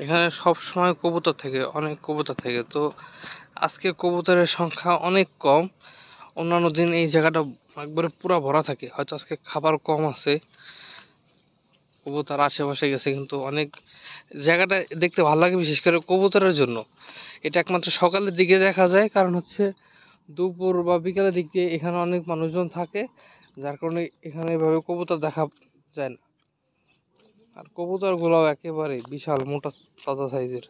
এখানে সব সময় কবুতর থাকে, অনেক কবুতর থাকে। তো আজকে কবুতরের সংখ্যা অনেক কম। অন্যান্য দিন এই জায়গাটা একবারে পুরো ভরা থাকে। হয়তো আজকে খাবার কম আছে। কবুতর আশেপাশে গেছে, কিন্তু অনেক জায়গাটা দেখতে ভালো লাগে, বিশেষ করে কবুতরের জন্য। এটা একমাত্র সকালের দিকে দেখা যায়, কারণ হচ্ছে দুপুর বা বিকালের দিক দিয়ে এখানে অনেক মানুষজন থাকে, যার কারণে এখানে এভাবে কবুতর দেখা যায় না। আর কবুতরগুলোও একেবারে বিশাল, মোটা, তাজা সাইজের।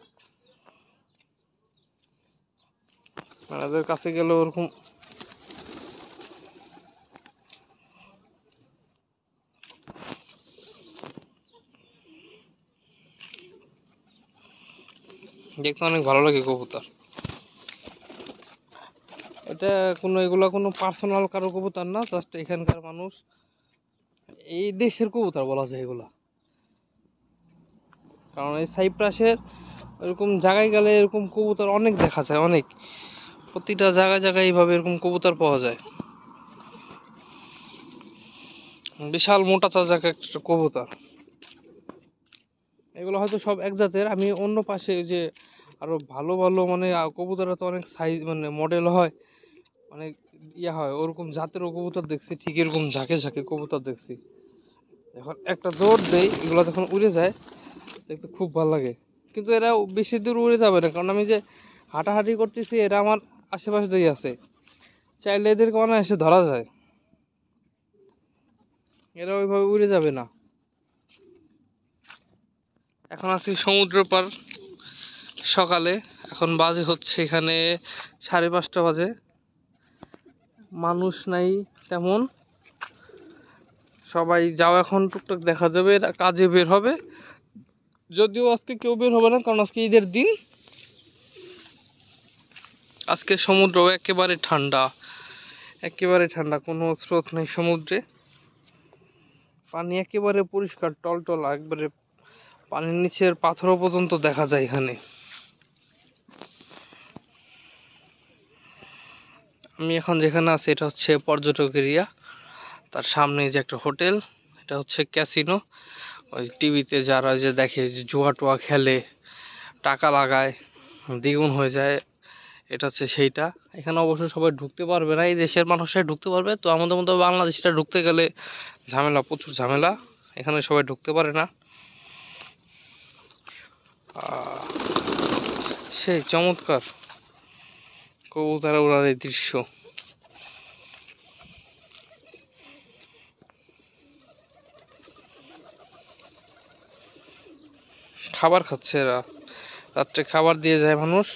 এদের কাছে গেলে ওরকম দেখতে অনেক ভালো লাগে কবুতর। এটা কোনো, এগুলো কোনো পার্সোনাল কারও কবুতর না জাস্ট এখানকার মানুষ। এই দেশের কবুতর বলা যায় এগুলা। কারণ এই সাইপ্রাসের এরকম জায়গায় গেলে এরকম কবুতর অনেক দেখা যায়, অনেক। প্রতিটা জায়গায় জায়গায় এইভাবে এরকম কবুতর পাওয়া যায়। বিশাল মোটা তাজা একটা কবুতর। এগুলো হয়তো সব এক জাতের, আমি অন্য পাশে যে আরও ভালো ভালো মানে কবুতরের তো অনেক সাইজ মানে মডেল হয় অনেক ইয়া হয়, ওরকম জাতেরও কবুতর দেখছি, ঠিক এরকম ঝাঁকে ঝাঁকে কবুতর দেখছি। এখন একটা জোর দেয় এগুলো যখন উড়ে যায় দেখতে খুব ভালো লাগে। কিন্তু এরা বেশি দূর উড়ে যাবে না, কারণ আমি যে হাঁটাহাঁটি করতেছি, এরা আমার আশেপাশে দিয়ে আছে। চাইলে এদেরকে এসে ধরা যায়। এরা ওইভাবে উড়ে যাবে না। এখন আছি সমুদ্র পার সকালে। এখন বাজে হচ্ছে এখানে সাড়ে পাঁচটা বাজে। মানুষ নাই তেমন। সবাই যাও এখন, টুকটাক দেখা যাবে, এরা কাজে বের হবে। যদিও আজকে কেউ বের হবে না, কারণ আজকে ঈদের দিন। আজকে সমুদ্র একেবারে ঠান্ডা একেবারে ঠান্ডা, কোনো স্রোত নেই সমুদ্রে। পানি একেবারে পরিষ্কার, টলটল, একবারে পানির নিচের পাথরও পর্যন্ত দেখা যায় এখানে। আমি এখন যেখানে আছি, এটা হচ্ছে পর্যটক এরিয়া। তার সামনে যে একটা হোটেল, এটা হচ্ছে ক্যাসিনো। ওই টিভিতে যারা যে দেখে জুয়া টুয়া খেলে, টাকা লাগায়, দ্বিগুণ হয়ে যায়, এটা হচ্ছে সেইটা। এখানে অবশ্য সবাই ঢুকতে পারবে না, এই দেশের মানুষরাই ঢুকতে পারবে। তো আমাদের মতো বাংলাদেশটা ঢুকতে গেলে ঝামেলা, প্রচুর ঝামেলা। এখানে সবাই ঢুকতে পারে না। সেই চমৎকার কবুতর উড়ার এই দৃশ্য। খাবার খাচ্ছে এরা। রাত্রে খাবার দিয়ে যায় মানুষ।